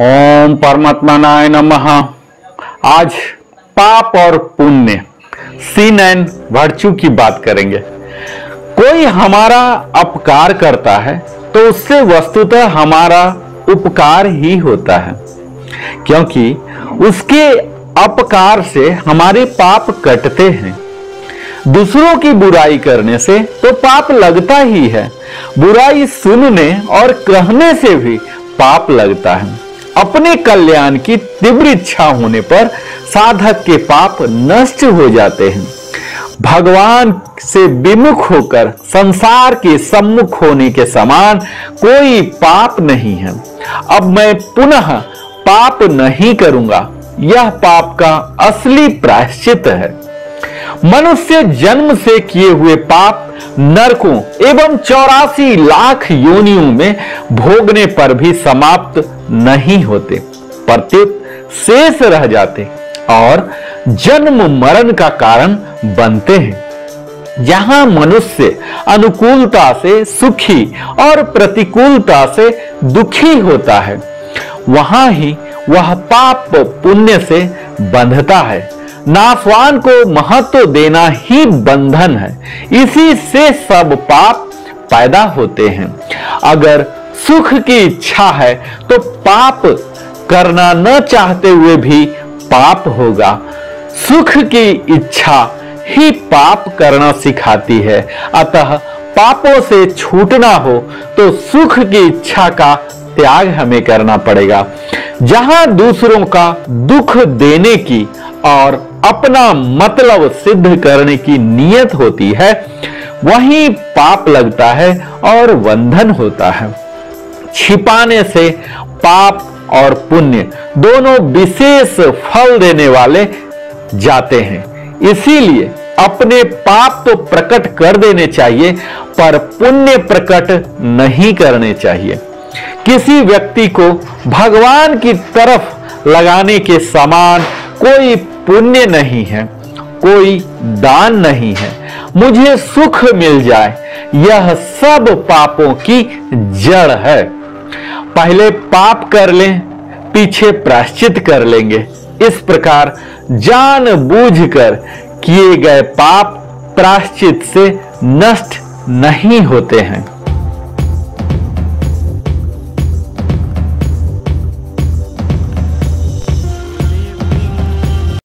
ओम परमात्मा नमः। आज पाप और पुण्य सीन एंड वर्चू की बात करेंगे। कोई हमारा अपकार करता है तो उससे वस्तुतः हमारा उपकार ही होता है। क्योंकि उसके अपकार से हमारे पाप कटते हैं। दूसरों की बुराई करने से तो पाप लगता ही है। बुराई सुनने और कहने से भी पाप लगता है। अपने कल्याण की तीव्र इच्छा होने पर साधक के पाप नष्ट हो जाते हैं। भगवान से विमुख होकर संसार के सम्मुख होने के समान कोई पाप नहीं है। अब मैं पुनः पाप नहीं करूँगा। यह पाप का असली प्रायश्चित है। मनुष्य जन्म से किए हुए पाप, नरकों एवं चौरासी लाख योनियों में भोगने पर भी समाप्त नहीं होते प्रत्युत शेष रह जाते और जन्म मरण का कारण बनते हैं। जहाँ मनुष्य अनुकूलता से सुखी और प्रतिकूलता से दुखी होता है, वहाँ ही वह पाप पुण्य से बंधता है। नासवान को महत्व देना ही बंधन है। इसी से सब पाप पैदा होते हैं। अगर सुख की इच्छा है तो पाप करना न चाहते हुए भी पाप होगा। सुख की इच्छा ही पाप करना सिखाती है। अतः पापों से छूटना हो तो सुख की इच्छा का त्याग हमें करना पड़ेगा। जहाँ दूसरों का दुख देने की और अपना मतलब सिद्ध करने की नियत होती है, वहीं पाप लगता है और बंधन होता है। छिपाने से पाप और पुण्य दोनों विशेष फल देने वाले जाते हैं। इसीलिए अपने पाप तो प्रकट कर देने चाहिए, पर पुण्य प्रकट नहीं करने चाहिए। किसी व्यक्ति को भगवान की तरफ़ लगाने के समान कोई पुण्य नहीं है, कोई दान नहीं है। मुझे सुख मिल जाए, यह सब पापों की जड़ है। पहले पाप कर लें, पीछे प्राश्चित कर लेंगे। इस प्रकार जान बूझकर किए गए पाप प्राश्चित से नष्ट नहीं होते हैं।